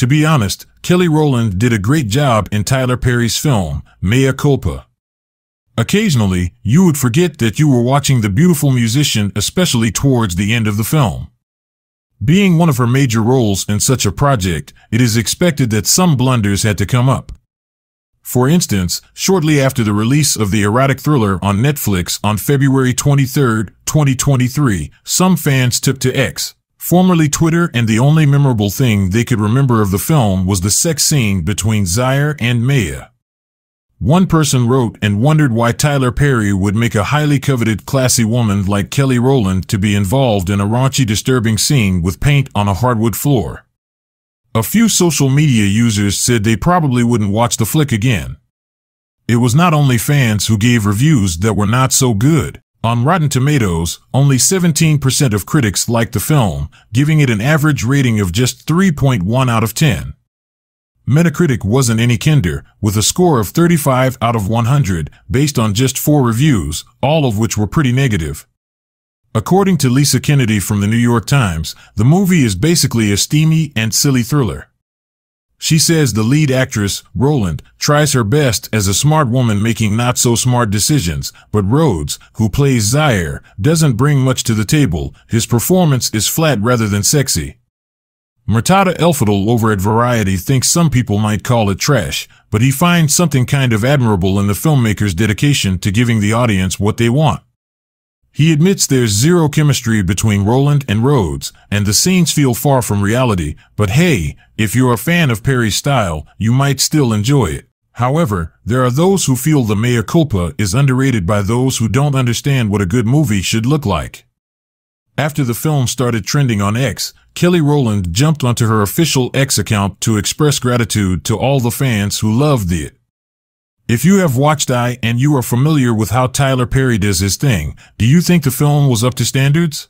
To be honest, Kelly Rowland did a great job in Tyler Perry's film, Mea Culpa. Occasionally, you would forget that you were watching the beautiful musician, especially towards the end of the film. Being one of her major roles in such a project, it is expected that some blunders had to come up. For instance, shortly after the release of the erotic thriller on Netflix on February 23, 2023, some fans took to X, formerly Twitter, and the only memorable thing they could remember of the film was the sex scene between Zaire and Maya. One person wrote and wondered why Tyler Perry would make a highly coveted classy woman like Kelly Rowland to be involved in a raunchy disturbing scene with paint on a hardwood floor. A few social media users said they probably wouldn't watch the flick again. It was not only fans who gave reviews that were not so good. On Rotten Tomatoes, only 17% of critics liked the film, giving it an average rating of just 3.1 out of 10. Metacritic wasn't any kinder, with a score of 35 out of 100 based on just four reviews, all of which were pretty negative. According to Lisa Kennedy from the New York Times, the movie is basically a steamy and silly thriller. She says the lead actress, Rowland, tries her best as a smart woman making not so smart decisions, but Rhodes, who plays Zaire, doesn't bring much to the table. His performance is flat rather than sexy. Murtada Elfadil over at Variety thinks some people might call it trash, but he finds something kind of admirable in the filmmaker's dedication to giving the audience what they want. He admits there's zero chemistry between Rowland and Rhodes, and the scenes feel far from reality, but hey, if you're a fan of Perry's style, you might still enjoy it. However, there are those who feel the mea culpa is underrated by those who don't understand what a good movie should look like. After the film started trending on X, Kelly Rowland jumped onto her official X account to express gratitude to all the fans who loved it. If you have watched I and you are familiar with how Tyler Perry does his thing, do you think the film was up to standards?